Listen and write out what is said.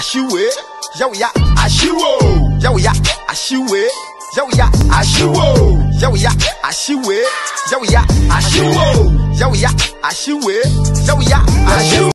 ashiwe. Yawya ashiwo. Yawya ashiwe. Yawya ashiwo. Yawya ashiwe. Yawya ashiwo. Yawya ashiwe. Yawya ashiwo.